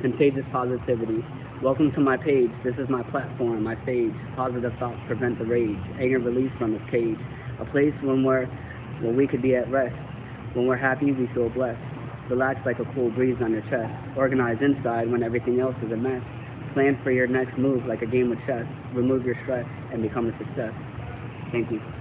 contagious positivity. Welcome to my page. This is my platform, my stage. Positive thoughts prevent the rage. Anger release from this cage. A place when we're, where we could be at rest. When we're happy, we feel blessed. Relax like a cool breeze on your chest. Organize inside when everything else is a mess. Plan for your next move like a game of chess. Remove your stress and become a success. Thank you.